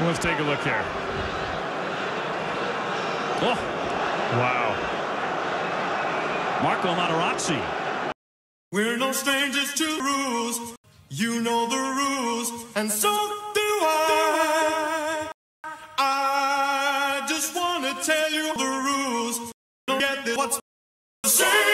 Let's take a look here. Oh, wow. Marco Materazzi. We're no strangers to rules. You know the rules, and so do I. I just want to tell you the rules. Don't get this. What's the same?